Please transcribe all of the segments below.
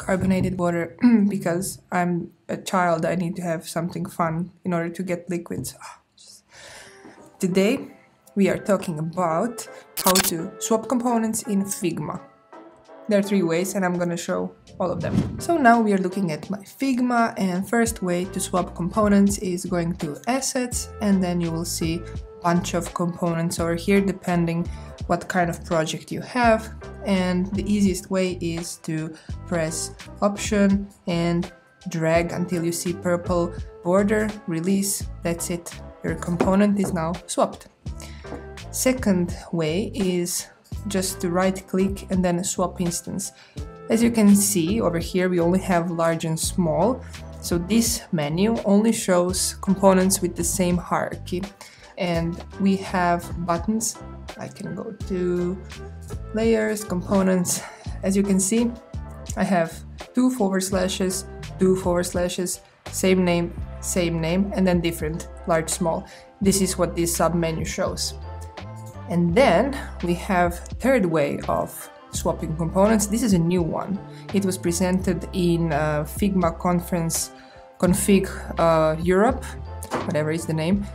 carbonated water because I'm a child. I need to have something fun in order to get liquids. Ah, Today we are talking about how to swap components in Figma. There are three ways and I'm gonna show all of them. So now we are looking at my Figma and first way to swap components is going to assets and then you will see bunch of components over here depending what kind of project you have and the easiest way is to press option and drag until you see purple border release. That's it. Your component is now swapped. Second way is just to right click and then swap instance. As you can see over here we only have large and small. So this menu only shows components with the same hierarchy and we have buttons. I can go to layers, components. As you can see, I have two forward slashes, two forward slashes, same name, same name, and then different, large, small. This is what this sub menu shows. And then we have third way of swapping components. This is a new one. It was presented in uh, Figma conference config uh, Europe, whatever is the name.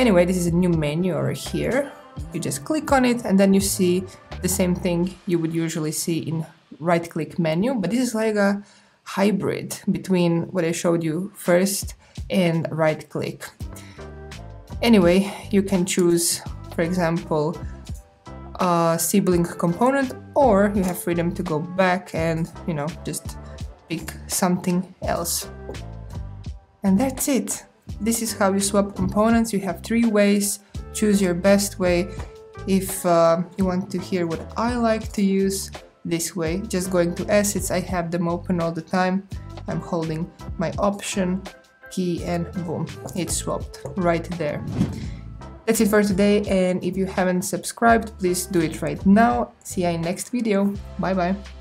Anyway, this is a new menu over here. You just click on it and then you see the same thing you would usually see in right click menu, but this is like a hybrid between what I showed you first and right click. Anyway, you can choose, for example, a sibling component or you have freedom to go back and, you know, just pick something else. And that's it. This is how you swap components. You have three ways. Choose your best way. If uh, you want to hear what I like to use this way, just going to assets, I have them open all the time. I'm holding my option key and boom, it's swapped right there. That's it for today and if you haven't subscribed, please do it right now. See you in next video. Bye bye.